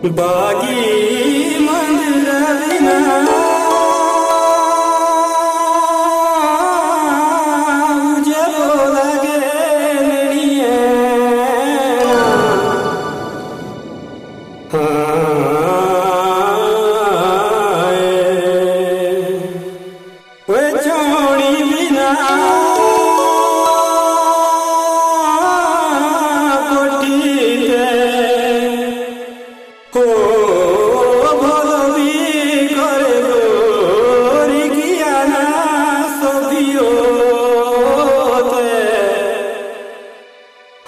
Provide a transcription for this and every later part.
We're bagi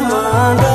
दुखी